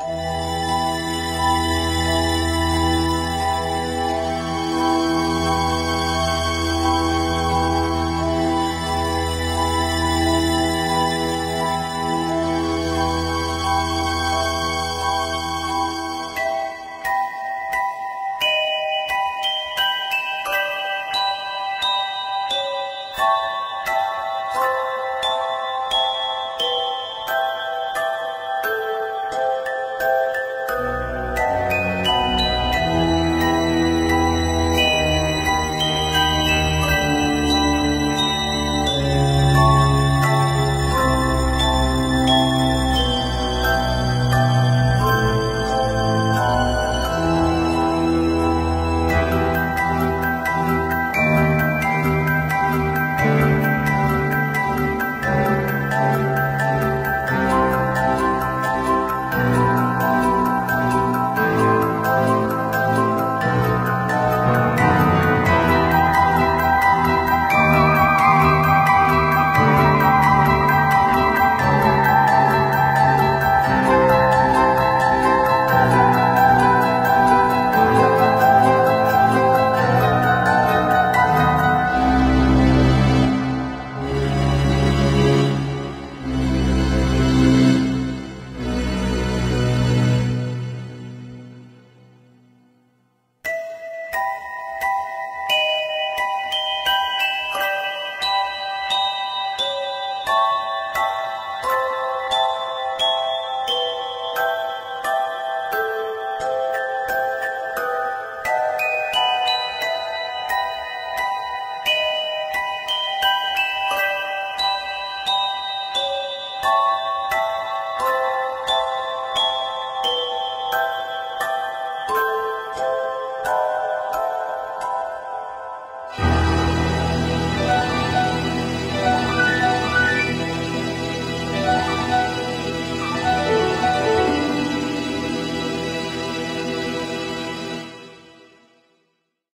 Bye.